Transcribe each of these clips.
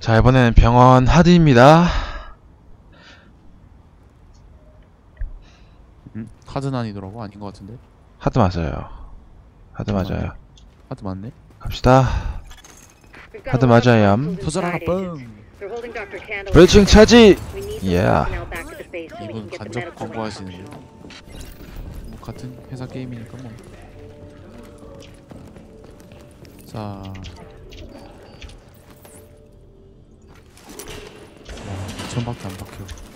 자, 이번에는 병원 하드입니다. 음? 하드 난이더라고? 아닌 것 같은데? 하드 맞아요. 하드 맞아요. 하드 맞네? 갑시다. 하드 맞아요. 터져라 뻥! 브레이칭 차지! 예. 이분 간접 광고하시는데 뭐 같은 회사 게임이니까 뭐 자... 와 2천밖에 안 박혀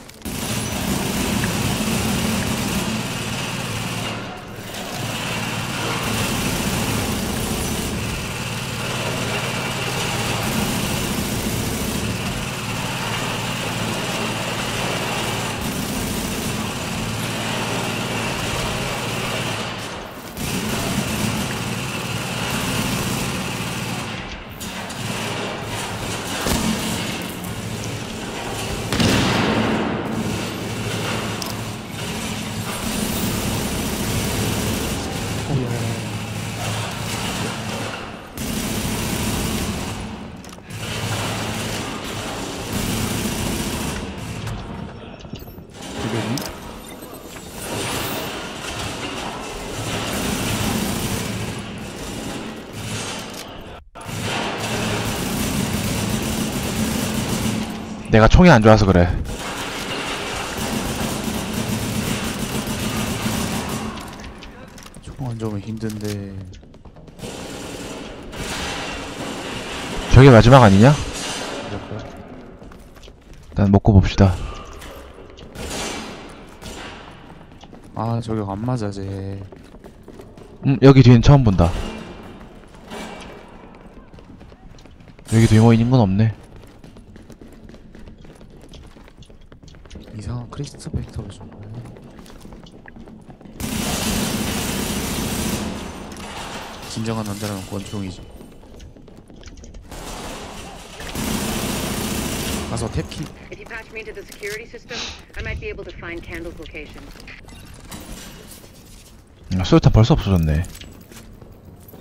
주변이 내가 총이 안 좋아서 그래. 총안 좋으면 힘든데 저게 마지막 아니냐? 일단 먹고 봅시다. 아 저격 안 맞아 쟤 음, 여기 뒤엔 처음 본다. 여기 뒤에 뭐 있는 건 없네. 이상한 크리스트 벡터가 좀 진정한 남자라면 권총이지 가서 탭키 If you patch me into the security system, I might be able to find Candle's location. 음, 수류탄 벌써 없어졌네.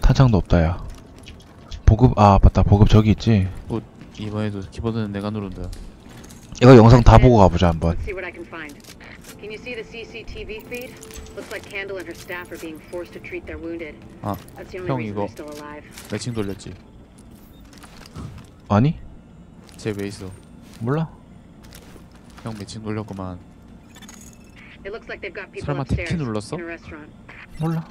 탄창도 없다, 야. 보급, 아, 맞다. 보급 저기 있지. 이번에도 키보드는 내가 누른다 이거 영상 다 보고 가보자, 한번. Can you see the CCTV feed? Looks like Candle and her staff are being forced to treat their wounded. 아 That's the only 형, reason 이거- they're still alive. 매칭 돌렸지 아니? 쟤 왜 있어 몰라. 형 매칭 돌렸구만 It looks like they've got people 설마 upstairs 탭키 눌렀어? in a restaurant. 몰라.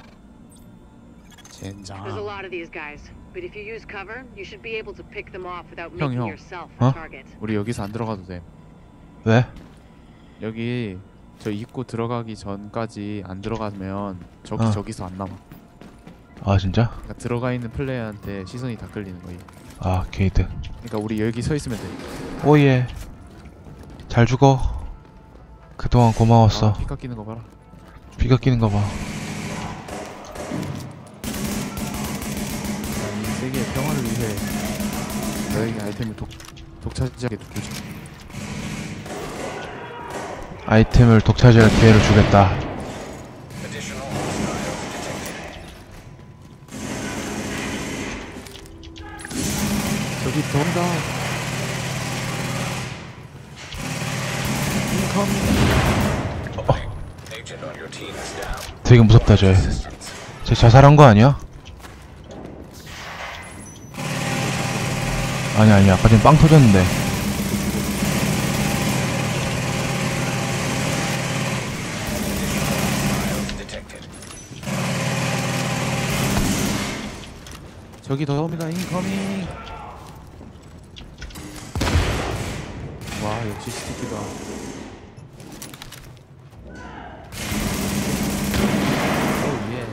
There's a 젠장 lot of these guys, but if you use cover, you should be able to pick them off without 형, making 형. yourself 어? a target. 우리 여기서 안 들어가도 돼 왜? 여기 저 입구 들어가기 전까지 안 들어가면 저기 어. 저기서 안 남아 아, 진짜? 그러니까 들어가 있는 플레이어한테 시선이 다 끌리는 거야 아, 게이드. 그러니까 우리 여기 서 있으면 돼 oh yeah. 잘 죽어. 그동안 고마웠어. 아, 피 깎이는 거 봐라 피 깎이는 거 봐. 이 세계의 평화를 위해 너에게 아이템을 독, 독차지하게 두지 아이템을 독차지할 기회를 주겠다. 저기 돈다 되게 무섭다, 쟤. 쟤 자살한 거 아니야? 아니, 아니, 아까 전빵 터졌는데. 저기 더 옵니다. 인커밍. 와 역시 스티키다. 오예.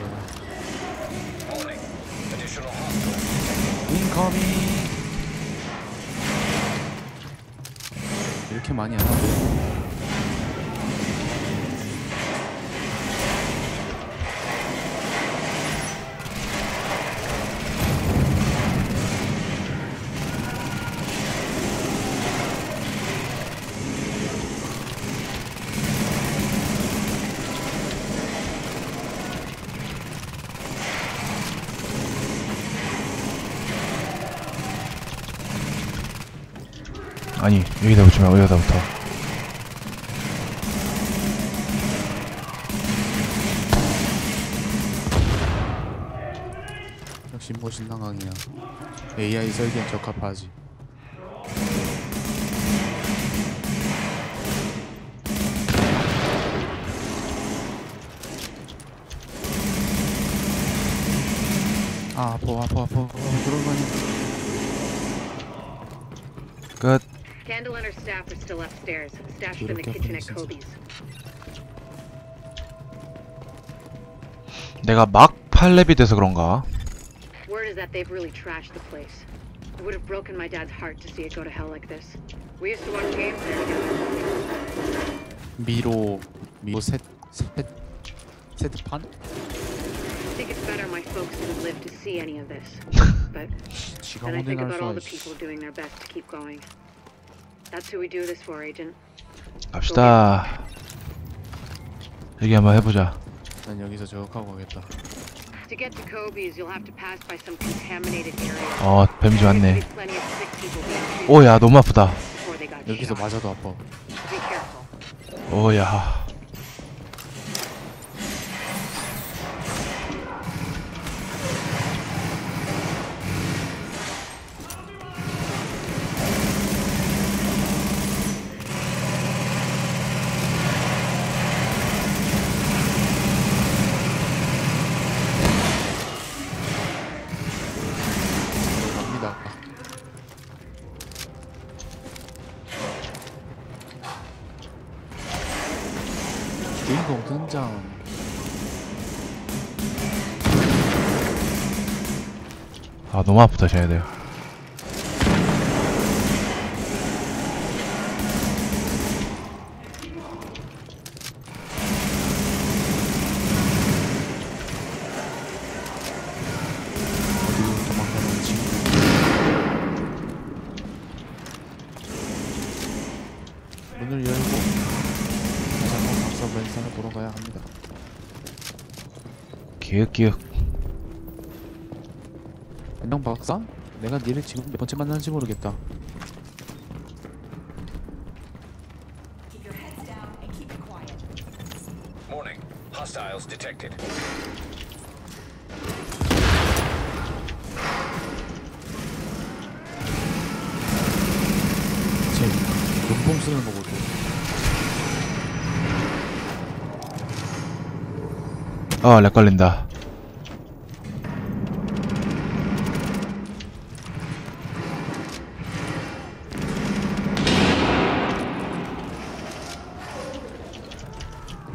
인커밍. 이렇게 많이 안 하고 아니 여기다 붙지 말고 여기다 붙어 역시 모신당 강이야. AI 설계엔 적합하지. 아 아파 아파 아파 어, 그런 거니 끝 Candle and her staff are still upstairs, stashed in the 이렇게 kitchen at 아프네, Kobe's. 내가 막 팔렙이 돼서 그런가 Word is that they've really trashed the place. It would have broken my dad's heart to see it go to hell like this. We used to watch games there together. 미로 미로 셋 셋, 세트판? I think it's better my folks didn't live to see any of this. But 지가 then I think 혼내날 about all the 수 people doing their best to keep going. That's who we do this for, Agent. 갑시다 여기 한번 해보자 난 여기서 저격하고 가겠다 To get to Kobe's, you'll have to pass by some contaminated area. 어 뱀지 왔네 treated 오야 너무 아프다 여기서. 맞아도 아파. 오야 주인공 등장. 아 너무 아프다 쟤네들 기윽기윽 안녕 박사? 내가 니를 지금 몇 번째 만나는지 모르겠다. 쟤 눈뽕 쓰는 거 보고 어렉 걸린다.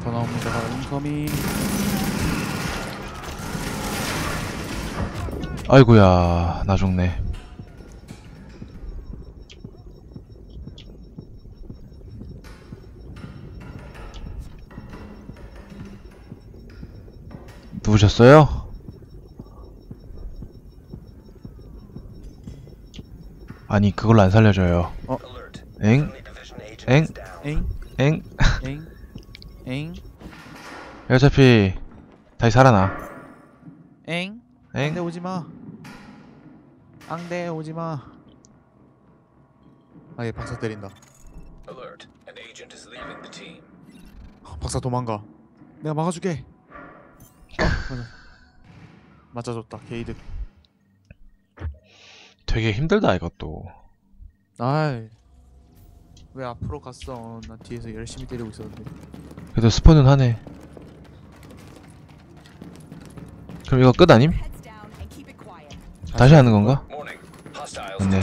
더 나옵니다 인커밍 아이고야 나 죽네 누우셨어요? 아니 그걸로 안 살려줘요 Alert. 엥? Down. 엥? 엥? 엥? 엥? 어차피 다시 살아나 엥? 앙대 엥? 오지마 앙대 오지마 아얘 박사 때린다. 박사 도망가 내가 막아줄게 어, 맞아. 맞아줬다 게이드 되게 힘들다 이것도 아이 왜 앞으로 갔어 나 뒤에서 열심히 때리고 있었는데 그래도 스폰은 하네 그럼 이거 끝 아님? Heads down and keep it quiet. 다시 하는 건가? 네.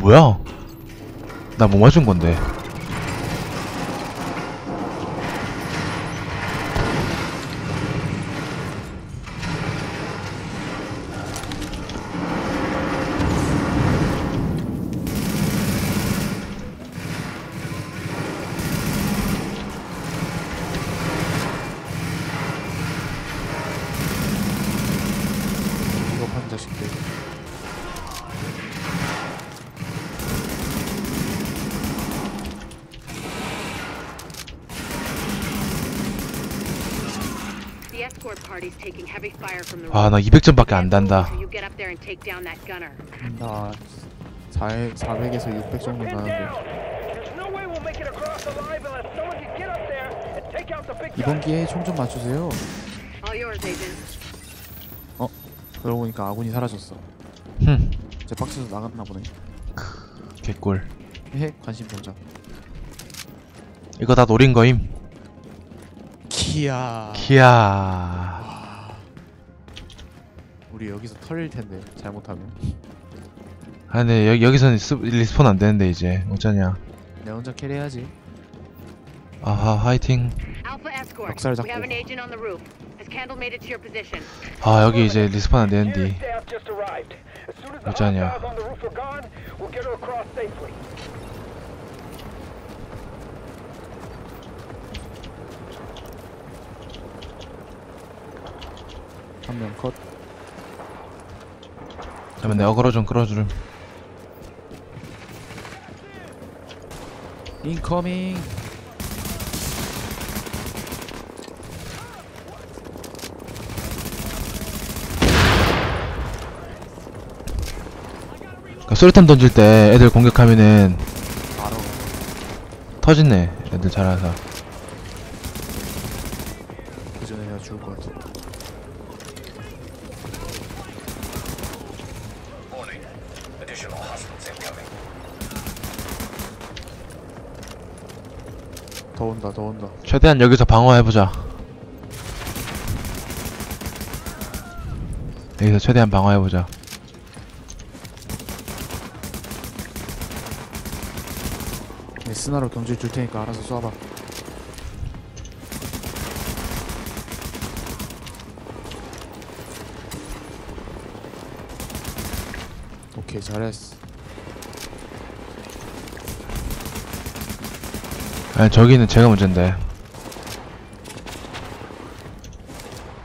뭐야? 나 뭐 맞은 건데? 아. 나 200점밖에 안 단다. 나 400, 400에서 600 정도 나는데 이번. 기회에 총 좀 맞추세요 Agent. 그러고 보니까 아군이 사라졌어 흠, 제 박스에서 나갔나 보네 개꿀. 헤헤 관심 본자 이거 다 노린 거임. 키야 키야. 우리 여기서 털릴 텐데 잘못하면 아, 근데 여, 여기서는 스, 리스폰 안 되는데, 이제. 어쩌냐. 내 혼자 캐리해야지 아하, 화이팅. Alpha escort. 멱살 We have 잡고. an agent on the roof. Has Candle made it to your position? 아, 여기 이제 리스폰 안 되는데. 어쩌냐. hostiles on the roof are gone, we'll get her across safely. 한 명 컷 잠깐만, 내가 걸어 좀 끌어주름. 인커밍 그러니까 수류탄 던질 때 애들 공격하면은 바로 터지네. 애들 잘해서. 그 전에 내가 죽을 것 같아 Warning. Additional hostiles incoming. 더 온다 더 온다 최대한 여기서 방어해보자. 여기서 최대한 방어해보자. 내 스나로 경질 줄 테니까 알아서 쏴봐 오케이 잘했어 아니, 저기는 제가 문제인데.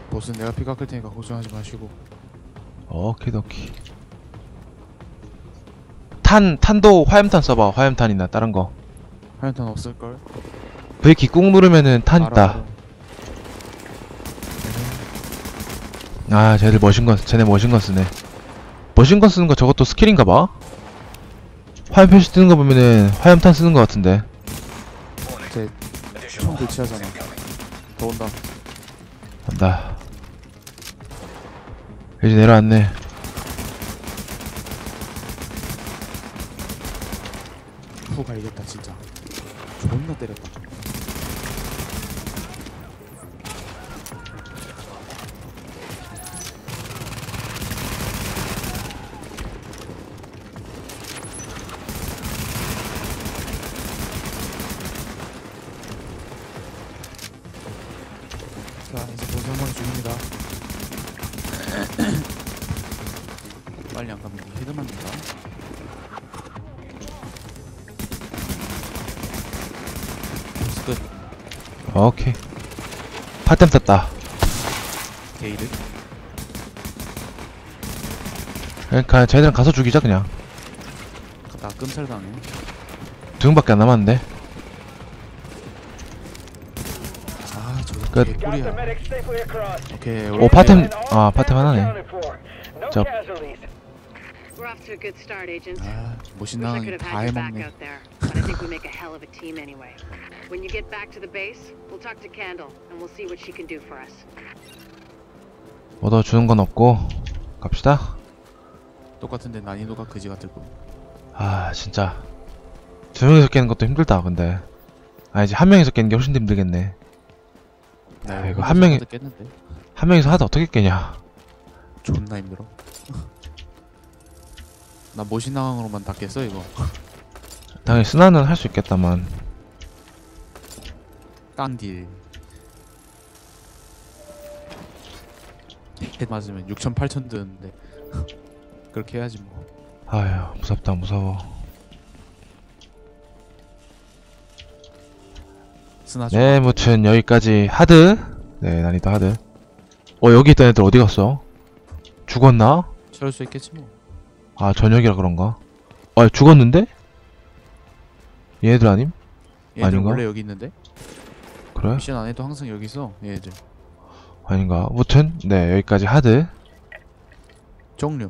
보스는 내가 피 깎을 테니까 걱정하지 마시고 오키도키. 탄, 탄도 화염탄 써봐. 화염탄이나 다른 거. 화염탄 없을걸? 브레이키 꾹 누르면은 탄 알아, 있다. 알아. 아, 쟤들 machine gun, 쟤네 machine gun 쓰네. machine gun 쓰는 거 저것도 skill인가 봐? 화염 표시 뜨는 거 보면은 화염탄 쓰는 거 같은데. Warning. 쟤 Additional 총 교체하잖아. 더 온다 간다. 이제 내려왔네. 후 갈겠다 진짜 존나 때렸다 자 이제 보스 한 마리 죽입니다 빨리 안 가면 헤드 맞는다 보스 끝 오케이. 파템 땄다. 게이드 그러니까 쟤들은 가서 죽이자 그냥. 나 끔살 당해 두 명밖에 안 남았는데. 아 저거 끝. Got the 개꿀이야 medic safely across. 오케이 오, 파템, 아, 파템 하나네. Agent. 아 멋있나 다 해먹네. When you get back to the base, we'll talk to Candle, and we'll see what she can do for us. 얻어 주는 건 없고. 갑시다. 똑같은데 난이도가 그지 같을 거야 아, 진짜. 두 명이서 깨는 것도 힘들다, 근데. 아, 이제 한 명이서 깨는 게 훨씬 더 힘들겠네. 나 아, 이거 혼자서 한 명이- 깼는데 한 명이서 하다 어떻게 깨냐. 존나 힘들어 나 모신낭으로만 다 깼어 이거 당연히 스나는 할 수 있겠다만. 깡딜 헤드 맞으면 6천 8천 드는데 그렇게 해야지 뭐 아휴, 무섭다, 무서워. 좀 네, 무튼 여기까지 하드. 네, 난이도 하드. 어, 여기 있던 애들 어디 갔어? 죽었나? 채울 수 있겠지 뭐 아, 저녁이라 그런가? 아, 죽었는데? 얘네들 아님? 얘들 아닌가? 원래 여기 있는데 그래? 미션 안 해도 항상 여기 있어 얘들 아닌가? 무튼 네 여기까지 하드 종료.